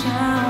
想